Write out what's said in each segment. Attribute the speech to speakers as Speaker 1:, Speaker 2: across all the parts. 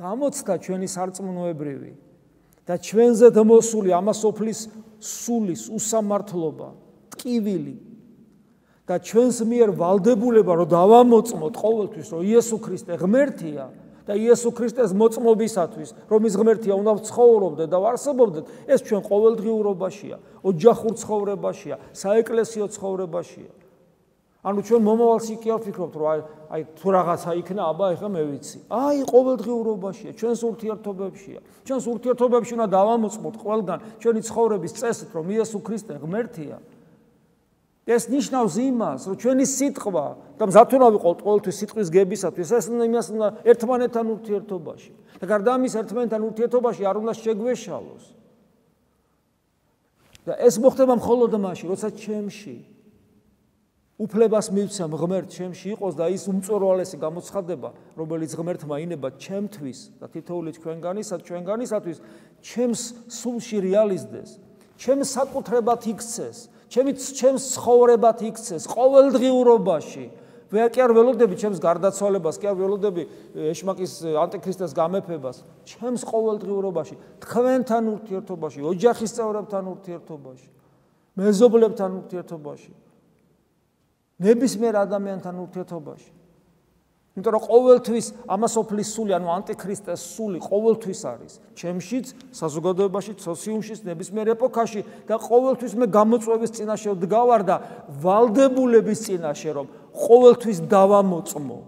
Speaker 1: გამოცხა ჩვენი სარწმუნოებრივი და ჩვენზე დმოსული ამასოფლის სულის უსამართლობა, ტკივილი და ჩვენს მიერ ვალდებულება რომ დავამოწმოთ ყოველთვის რომ იესო ქრისტე ღმერთია და იესო ქრისტეს მოწმობისათვის რომ ის ღმერთია უნდა ცხოვრობდეთ და ვარსებობდეთ ეს ჩვენ ყოველდღიურობაშია, ოჯახურ ცხოვრებაშია, საეკლესიო ცხოვრებაშია. ანუ ჩვენ მომავალში კი არ ვფიქრობთ რომ აი თუ რაღაცა იქნა, აბა ეხლა მე ვიცი. აი ყოველდღიურობაშია, ჩვენს ურთიერთობებშია. ჩვენს ურთიერთობებში უნდა დავამოწმოთ ყველგან ჩვენი ცხოვრების წესით რომ იესო ქრისტე ღმერთია. ეს ნიშნავს იმას, რომ ჩვენი სიტყვა და მზად უნდა ვიყოთ ყოველთვის სიტყვის გებისათვის, ეს უნდა იმას უნდა ერთმანეთთან ურთიერთობაში. და გარდა ამის ერთმანეთთან ურთიერთობაში არ უნდა შეგვეშალოს. და ეს მოხდება მხოლოდ მაშინ, როცა ჩემში უფლებას მივცემ ღმერთ ჩემში იყოს და ის უმწორვალესი გამოცხადება, რომელიც ღმერთმა ინება ჩემთვის და თითოეული ჩვენგანისა ჩვენგანისათვის, ჩემს სულში რეალიზდეს, ჩემს საკუთრებად იქცეს, ჩემი ჩემს ცხოვრებად იქცეს ყოველდღიურობაში. მე კი არ ველოდები ჩემს გარდაცვალებას, კი არ ველოდები ეშმაკის ანტიქრისტეს გამეფებას, ჩემს ყოველდღიურობაში, თქვენთან ურთიერთობაში, ოჯახის წევრებთან ურთიერთობაში, მეზობლებთან ურთიერთობაში. ნებისმიერ ადამიანთან ურთიერთობაში. იმიტომ რომ ყოველთვის ამასოფლის სული, ანუ ანტიქრისტეს სული ყოველთვის არის. ჩემშიც, საზოგადოებაში, სოციუმშიც, ნებისმიერ ეპოქაში და ყოველთვის მე გამოწვევის წინაშე ვდგავარ და ვალდებულების წინაშე რომ ყოველთვის დავამოწმო,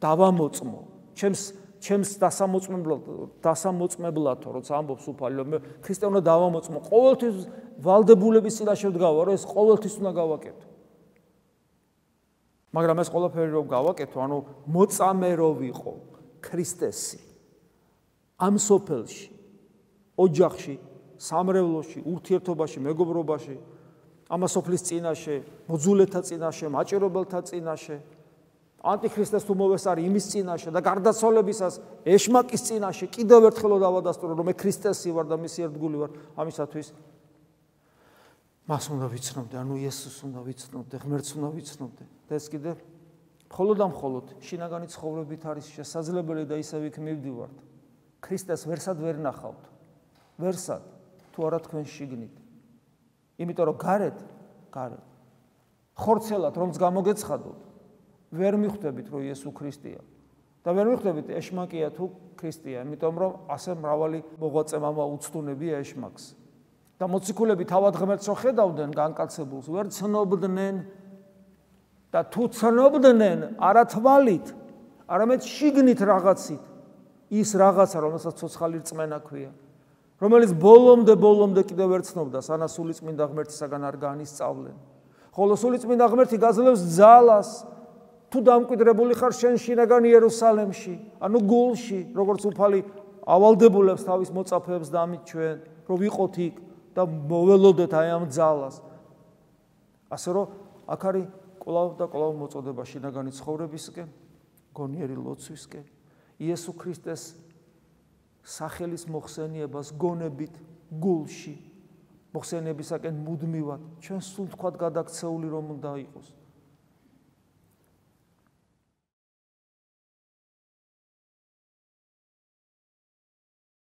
Speaker 1: დავამოწმო. ჩემს ჩემს დასამოწმებლად, დასამოწმებლათო, როცა ამბობს უფალი, რომ მე ქრისტიანობა დავამოწმო, ყოველთვის ვალდებულების წინაშე ვდგავარ, რომ ეს ყოველთვის უნდა გავაკეთო. მაგრამ ეს ყველაფერი რომ გავაკეთო, ანუ მოწამე რო ვიყო ქრისტესი. ამ სოფელში, ოჯახში, სამრევლოში, ურთიერთობაში, მეგობრობაში, ამ სოფლის წინაშე, მოძულეთა წინაშე, მაჭირებელთა წინაშე, ანტიქრისტეს თუ მოვესარი იმის წინაშე და გარდაცვალებისას ეშმაკის წინაშე კიდევ ერთხელ დავადასტურო რომ მე ქრისტესი ვარ და მისი ერთგული ვარ ამისათვის მას უნდა ვიცნობდე, ანუ იესოს უნდა ვიცნობდე, ღმერთს უნდა ვიცნობდე. და ეს კიდე მხოლოდ ამ მხოლოდ შინაგანი ცხოვრებით არის შესაძლებელი და ისევ იქ მივდივართ. ქრისტეს ვერსად ვერ ნახავთ. ვერსად თუ არა თქვენ შიგნით. იმიტომ რომ გარეთ, გარეთ ხორცელად რომც გამოგეცხადოთ, ვერ მიხვდებით რომ იესო ქრისტეა. და ვერ მიხვდებით ეშმაკია თუ ქრისტეა, იმიტომ რომ ასე მრავალი მოღვაწე მამა უცდუნებია ეშმაკს. და მოციქულები თავად ღმერთს ხედავდნენ განკაცებულს, ვერ ცნობდნენ. და თუ ცნობდნენ არა თვალით, არამედ შიგნით რაღაცით, ის რაღაცა, რომელსაც ცოცხალი რწმენა ქვია, რომელიც ბოლომდე ბოლომდე კიდევ ვერ ცნობდა, სანამ სული წმინდა ღმერთისაგან არ განისწავლენ. ხოლო სული წმინდა ღმერთი გაძლევს ძალას თუ დამკვიდრებული ხარ შენ შინაგან იერუსალემში, ანუ გულში, როგორც უფალი ავალდებულებს თავის მოწაფეებს და ამით ჩვენ, რომ ვიყოთ იქ და მოველოდეთ აი ამ ძალას. ასე რომ აქ არის კლავ და კლავ მოწოდება შინაგანი ცხოვრებისკენ, გონიერი ლოცვისკენ, იესო ქრისტეს სახელის მოხსენიებას გონებით გულში მოხსენებისაკენ მუდმივად ჩვენ სულ თქვა გადაქცეული რომ უნდა იყოს